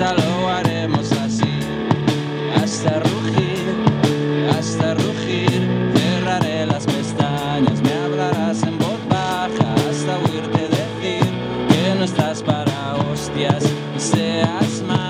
lo haremos así, hasta rugir, hasta rugir, cerraré las pestañas, me hablarás en voz baja, hasta oírte decir que no estás para hostias seas más.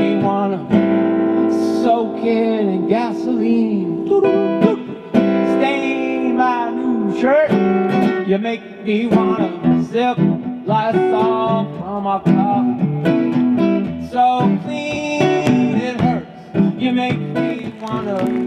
in gasoline. Stain my new shirt. You make me wanna zip Lysol from a cup So clean it hurts. You make me wanna